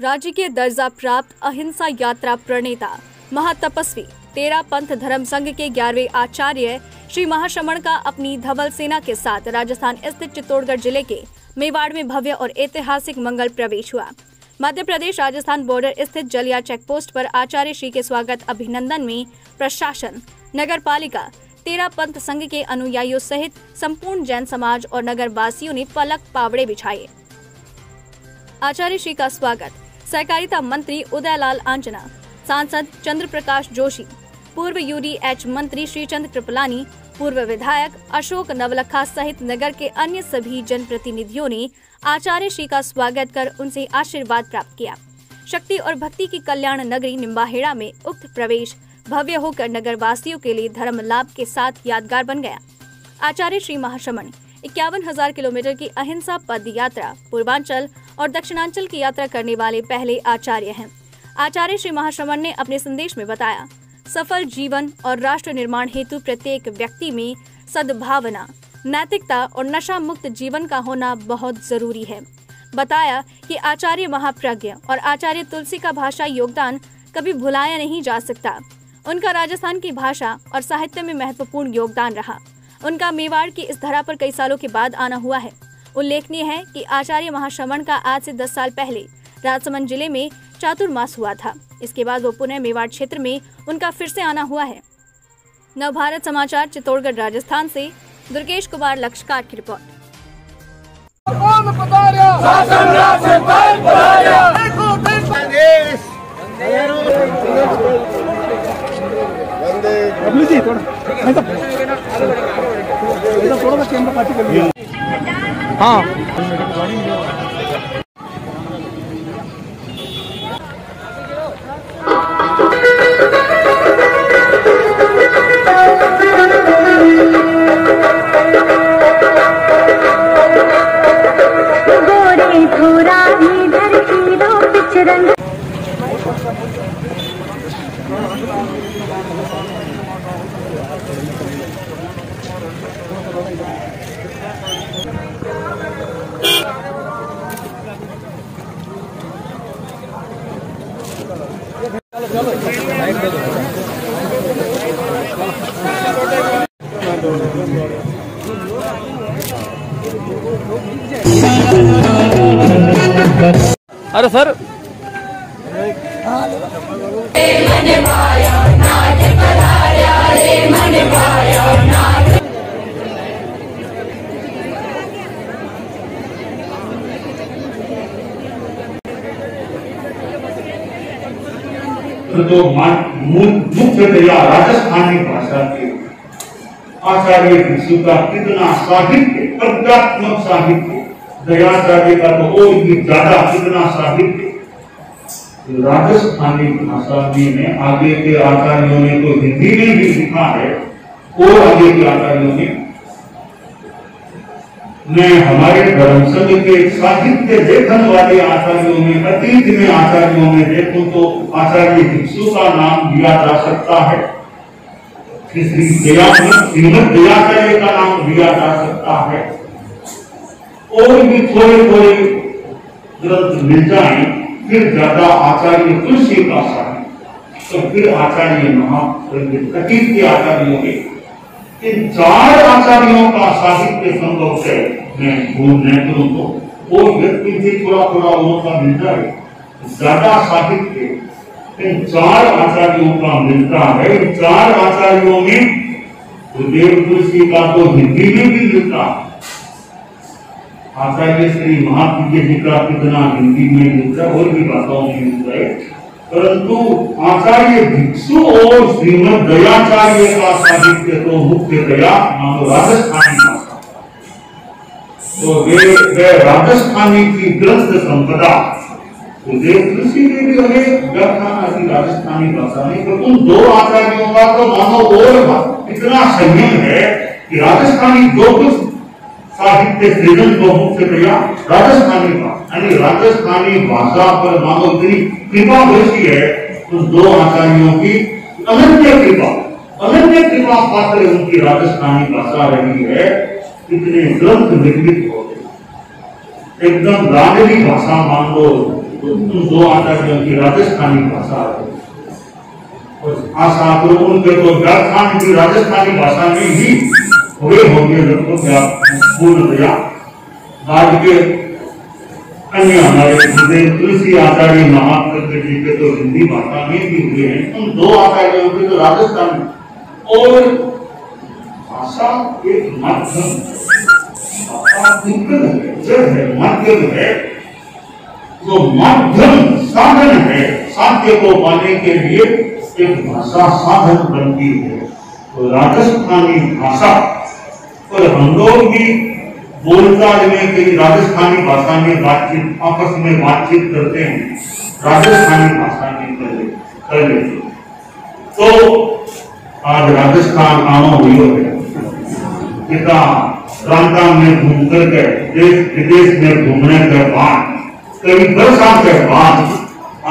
राज्य के दर्जा प्राप्त अहिंसा यात्रा प्रणेता, महातपस्वी, तेरा पंथ धर्म संघ के ग्यारहवे आचार्य, श्री महाश्रमण का अपनी धवल सेना के साथ राजस्थान स्थित चित्तौड़गढ़ ज़िले के मेवाड़ में भव्य और ऐतिहासिक मंगल प्रवेश हुआ। मध्य प्रदेश राजस्थान बॉर्डर स्थित जलिया चेक पोस्ट पर आचार्य श्री के स्वागत अभिनंदन में प्रशासन नगर पालिका तेरा पंथ संघ के अनुयायियों सहित संपूर्ण जैन समाज और नगर वासियों ने पलक पावड़े बिछाए। आचार्य श्री का स्वागत। सहकारिता मंत्री उदयलाल आंजना, सांसद चंद्र प्रकाश जोशी, पूर्व यूडीएच मंत्री श्रीचंद कृपलानी, पूर्व विधायक अशोक नवलखा सहित नगर के अन्य सभी जनप्रतिनिधियों ने आचार्य श्री का स्वागत कर उनसे आशीर्वाद प्राप्त किया। शक्ति और भक्ति की कल्याण नगरी निम्बाहेड़ा में उक्त प्रवेश भव्य होकर नगर वासियों के लिए धर्म लाभ के साथ यादगार बन गया। आचार्य श्री महाश्रमण इक्यावन हज़ार किलोमीटर की अहिंसा पद यात्रा, पूर्वांचल और दक्षिणांचल की यात्रा करने वाले पहले आचार्य हैं। आचार्य श्री महाश्रमण ने अपने संदेश में बताया, सफल जीवन और राष्ट्र निर्माण हेतु प्रत्येक व्यक्ति में सद्भावना, नैतिकता और नशा मुक्त जीवन का होना बहुत ज़रूरी है। बताया कि आचार्य महाप्रज्ञ और आचार्य तुलसी का भाषा योगदान कभी भुलाया नहीं जा सकता। उनका राजस्थान की भाषा और साहित्य में महत्वपूर्ण योगदान रहा। उनका मेवाड़ की इस धरा पर कई सालों के बाद आना हुआ है। उल्लेखनीय है कि आचार्य महाश्रवण का आज से 10 साल पहले राजसमंद ज़िले में चातुर्मास हुआ था। इसके बाद वो पुनः मेवाड़ क्षेत्र में उनका फिर से आना हुआ है। नवभारत समाचार चित्तौड़गढ़ राजस्थान से दुर्गेश कुमार लक्षकार की रिपोर्ट। पधारा शासन राज्य पर पधारा देखो देखो देश बबलू जी थोड़ा ऐसा ऐसा थोड़ा सा कैमरा पार्टी कर हाँ। अरे सर। तो मुख्यतया राजस्थानी भाषा के आचार्य भिक्षु का कितना साहित्य प्रज्ञात्मक साहित्य, दयाचार्य का तो और भी ज़्यादा कितना साहित्य। राजस्थानी भाषा में ने आगे के आचार्यों ने तो हिंदी में भी लिखा है, और आगे के आचार्यों ने मैं हमारे धर्म संघ के साहित्य लेखन वाले आचार्यों में, अतीत में आचार्यों में देखूँ तो आचार्य भिक्षु का नाम लिया जा सकता है। श्री श्रीमद दयाचार्य का नाम लिया जा सकता है। और भी थोड़े थोड़े ग्रंथ मिल जाए, फिर ज़्यादा आचार्य तुलसी का साहित्य तो फिर आचार्य महापंडित अतीत के आचार्यों के इन चार आचार्यों का साहित्य संभव है मैं भूल न करूँ तो वो व्यक्ति भी थोड़ा थोड़ा उनका मिलता है। ज़्यादा साहित्य इन चार आचार्यों का मिलता है। इन चार आचार्यों में गुरुदेव तुलसी का तो हिंदी में भी मिलता है। आचार्य श्री महाप्रिय जी का कितना हिंदी में मिलता है, और भी भाषाओं में मिलता है। परंतु आचार्य भिक्षु और श्रीमद दयाचार्य का साहित्य तो मुख्यतया मानो राजस्थानी भाषा तो वे वे राजस्थानी की ग्रंथ संपदा देव कृषि में भी अनेक व्याख्यान आदि राजस्थानी भाषा में तो उन दो आचार्यों का तो मानो और इतना संयम है कि राजस्थानी दो कुछ साहित्य सृजन को मुख्यतया राजस्थानी भाषा. यानी राजस्थानी भाषा पर मानो इतनी कृपा वैसी है उन दो आचार्यों की अनन्य कृपा. अनन्य कृपा पात्र उनकी राजस्थानी भाषा रही है, इतने ग्रंथ निर्मित हो एकदम राजनी भाषा मान लो तो उन दो आचार्यों की राजस्थानी भाषा है. आशा करो, उनके तो व्याख्यान की राजस्थानी भाषा में ही हुए होंगे पूर्णतया बाद के अन्य हमारे गुरुदेव तुलसी आचार्य महाप्रज्ञ जी के तो हिंदी भाषा में भी हुए हैं। उन दो आचार्यों के तो राजस्थान और भाषा एक माध्यम है माध्यम है। जो माध्यम साधन है, साध्य को पाने के लिए एक भाषा साधन बनती है। तो राजस्थानी भाषा और हम लोग भी बोलचाल में कई राजस्थानी भाषा में बातचीत, आपस में बातचीत करते हैं। राजस्थानी भाषा में कर कर लेते तो आज राजस्थान आना हुई है पिता रांता में घूम करके देश, विदेश में घूमने के बाद कई वर्षा के बाद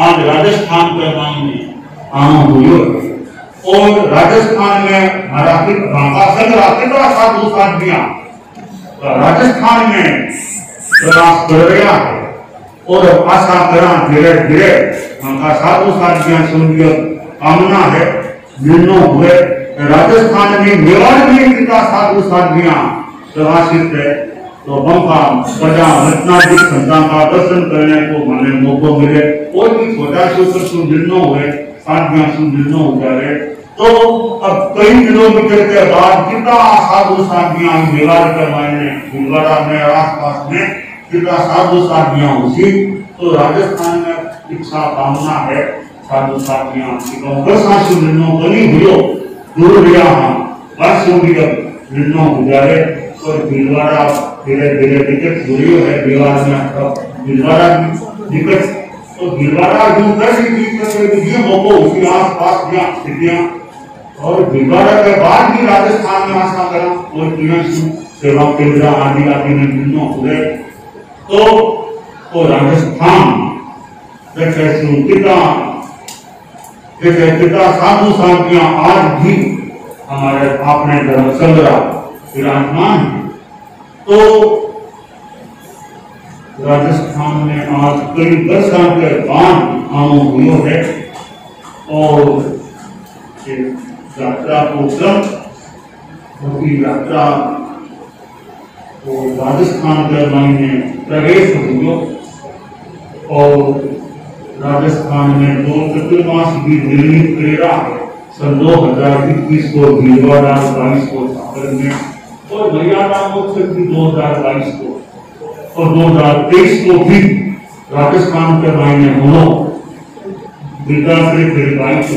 आज राजस्थान के नाम में आना हुई है और राजस्थान में भाषा संघ कितना साधु साधियाँ राजस्थान में प्रयास कर रहा है और आशा करा धीरे धीरे उनका साधु साधियाँ सुनिए। कामना है निर्णय हुए राजस्थान में मेवाड़ में कितना साधु साधियाँ प्रवासित है तो बंका प्रजा रत्नाधिक संतान का दर्शन करने को हमें मौको मिले। और भी छोटा छोटा निर्णय हुए साधियाँ सु निर्णय हो जाए। तो अब कई किलोमीटर के बाद कितना साधु साधियाँ मेवाड़ के मायने भीलवाड़ा में और आसपास में, कितना साधु साधियाँ हुई तो राजस्थान में इच्छा कामना है, साधु साधियाँ। वर्षा से निर्णय बनी हुई दूर गया हाँ वर्ष हो गया निर्णय हो जाए और भीलवाड़ा धीरे धीरे निकट दूरी है दीवार में भीलवाड़ा निकट तो भीलवाड़ा यूँ कैसी चीज़ करके ये मौको उसके आस पास की स्थितियाँ और भीलवाड़ा के बाद भी राजस्थान में आशा करा और किरण सेवा केंद्र आदि आदि में निर्णय हुए तो तो राजस्थान जैसे सुनकिता जैसे पिता साधु साधियाँ आज भी हमारे अपने धर्म संग्रह विराजमान है। तो राजस्थान में आज कई वर्षों के बाद आना हुआ है और यात्रा को क्रम उनकी यात्रा वो राजस्थान के महीने प्रवेश हुआ और राजस्थान में दो चतुर्मास की निर्मित क्रीड़ा सन दो हज़ार इक्कीस को भीलवाड़ा बाईस को सागर में और महोत्सव की दो हज़ार बाईस को और दो हज़ार तेईस को भी राजस्थान के मायने होना विकास बाईस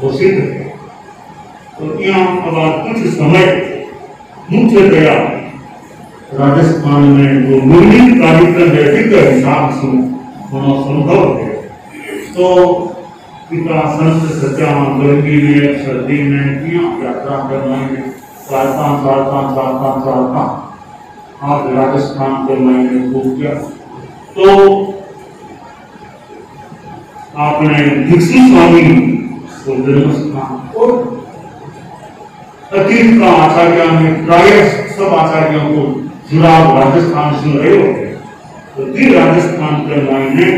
घोषित है। तो यहाँ अब आज कुछ समय मुख्यतया राजस्थान में जो निर्मित कार्यक्रम है के हिसाब से होना संभव है। तो पिता संत सच्चा गर्मी में सर्दी में यात्रा करना है चार पाँच साल पाँच साल पाँच साल। का आज राजस्थान के महीने खूब किया। तो आपने दीक्षित स्वामी को जन्म स्थान और अतीत का आचार्य में प्राय सब आचार्यों को जुड़ाव राजस्थान से रहे होते तो दी राजस्थान के मायने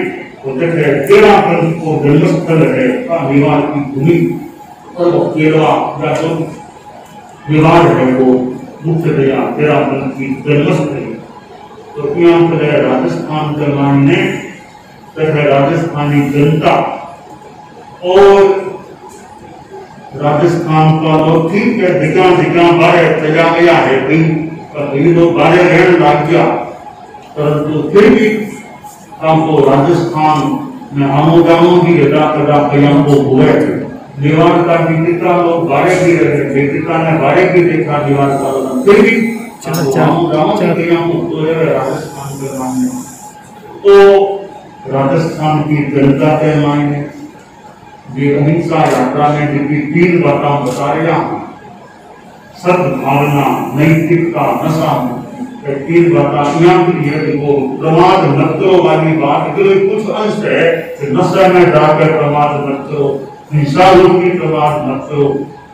वो देखे तेरह पंथ को जन्मस्थल है का विवाद की भूमि। और या जो विवाद है वो मुख्यतया पंथ की जन्मस्थल है तो यहाँ पर है राजस्थान के मायने तथा राजस्थानी जनता और राजस्थान का लोग ठीक है दिखा दिखा बारे चला गया है कहीं कहीं लोग बारे रहने लग गया परंतु फिर भी हमको राजस्थान में आमो जामो भी यदा कदा कयाम को हुए थे। दीवार का भी लोग बारे भी रहे थे कितना ने बारे भी देखा दीवार का। फिर भी के मामले तो राजस्थान की जनता के मायने ये अहिंसा यात्रा में जिनकी तीन बातें बता रहा हूँ। सद्भावना नैतिकता नशा तीन बातें यहाँ की है कि प्रमाद मत करो वाली बात। के लिए कुछ अंश है कि नशा में जाकर प्रमाद मत करो। हिंसा रूपी प्रमाद मत करो।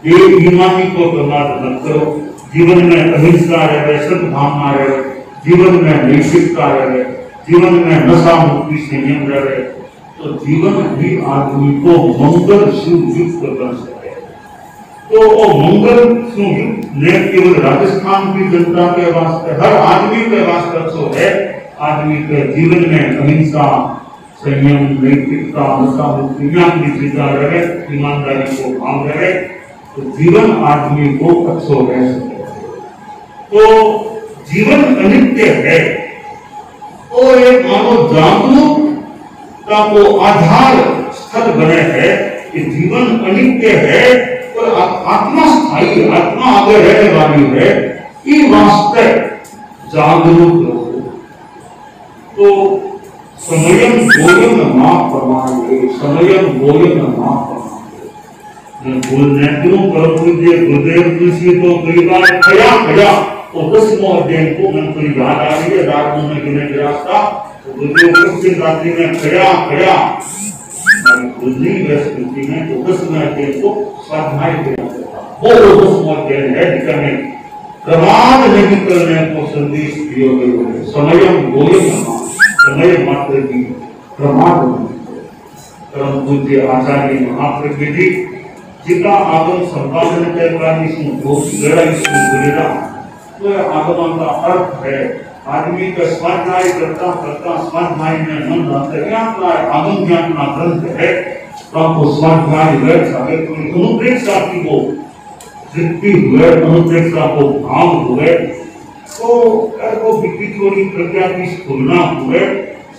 ये ईमानी को प्रमाद मत करो। जीवन में अहिंसा रहे सद्भावना रहे जीवन में नैतिकता रहे जीवन में नशा मुक्ति संयम रहे तो जीवन भी आदमी को मंगल सुयुक्त कर सके। तो वो मंगल सुयुक्त न केवल राजस्थान की जनता के वास्ते, हर आदमी के वास्ते तो है। आदमी के जीवन में अहिंसा संयम, नैतिकता नशा मुक्ति की चिंता रहे ईमानदारी को भाव रहे तो जीवन आदमी को अच्छो रह सके। तो जीवन अनित्य है, और एक मानो जागरूकता को आधार स्थल बने है कि जीवन अनित्य है, और आत्मा स्थायी, आत्मा आगे रहने वाली है, ये वास्ते जागरूक तो समयम गोयम मा प्रमाणे समयम गोयम मा प्रमाणे बोलने क्यों परम पूज्य गुरुदेव जी से तो कई बार खया खया तो दसवां अध्याय को मन को याद आ रही है रात में गिने गिरा था तो गुरुदेव उस रात्रि में खया खया बुद्धि बृहस्पति में तो दसवें अध्याय को स्वाध्याय किया वो दसवां अध्याय है जिसमें प्रमाद नहीं करने को संदेश दियो गयो है समयम गोयम समय मात्र की प्रमाण परम पूज्य आचार्य महाप्रकृति जी आगम संपादन करवाने इसमें बहुत गहरा इसमें जुड़ेगा तो आगमन का अर्थ है आदमी का स्वाध्याय करता करता स्वाध्याय में मन रहता है आपका आगम ज्ञान का ग्रंथ है तो आपको स्वाध्याय व्यर्थ अगर कोई अनुप्रेक्षा आपकी को जितनी हुए अनुप्रेक्षा को भाव हुए तो को विधि थोड़ी प्रज्ञा की स्फुरना हुए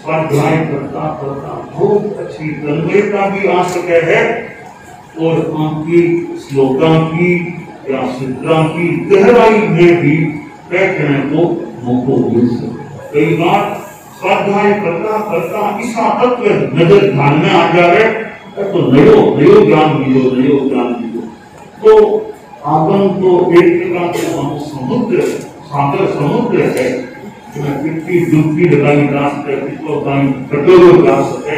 स्वाध्याय करता करता बहुत अच्छी तन्मयता भी आ सके है और आपकी श्लोका की, या सूत्रा की गहराई में भी बैठने को मौको मिल सके। कई बार स्वाध्याय करता करता ईसा तत्व नज़र ध्यान में आ जाए तो नयो नयो ज्ञान मिलो, नयो ज्ञान मिलो। तो आगम तो एक प्रकार से समुद्र सागर समुद्र है डुबकी लगाई जा सके कितनो टाइम कटोरो जा सके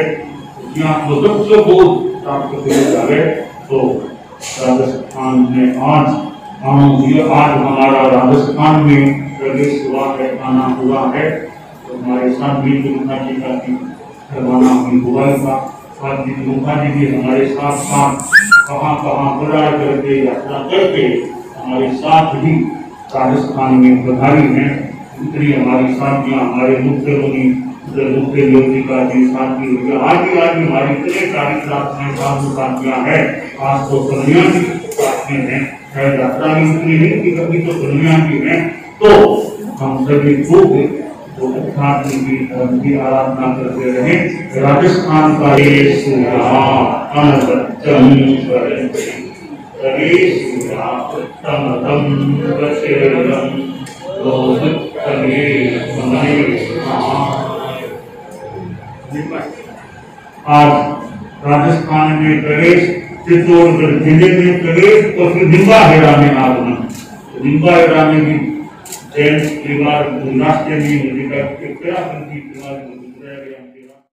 यहाँ तो सबसे बहुत प्राप्त किया जाए तो राजस्थान में आज हम ये आज हमारा राजस्थान में प्रवेश हुआ है, आना हुआ है। तो हमारे साथ भी दुर्गा जी का भी करवाना भी हुआ ही था। साथ जी दुर्गा जी भी हमारे साथ साथ कहाँ कहाँ प्रचार करके यात्रा करके हमारे साथ ही राजस्थान में प्रभारी हैं। इतनी हमारी साथियाँ, हमारे मुख्य ही। आज हमारी इतने सारी साधु हैं। आज तो कन्या साथ हैं। है यात्रा भी उतनी नहीं कि कभी तो कन्या हैं। तो हम सभी खूब तो की धर्म की आराधना करते रहे। राजस्थान का ये आज राजस्थान में प्रवेश, चित्तौड़गढ़ ज़िले में प्रवेश और फिर निम्बा हेरा में आगमन। निम्बा हेरा में भी जैन परिवार राष्ट्रीय नियम